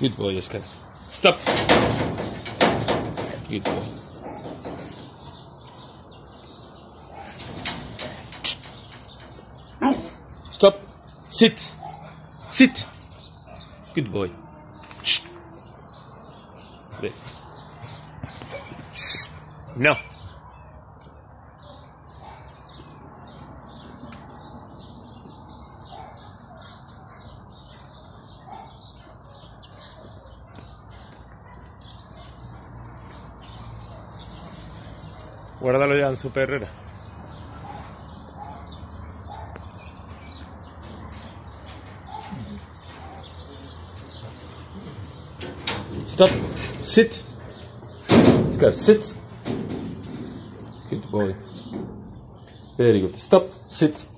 Good boy, Oscar. Stop. Good boy. Stop. Sit. Sit. Good boy. Shh. There. Shh. No. Guárdalo ya en su perrera. Stop. Sit. Oscar, sit. Good boy. Very good. Stop. Sit.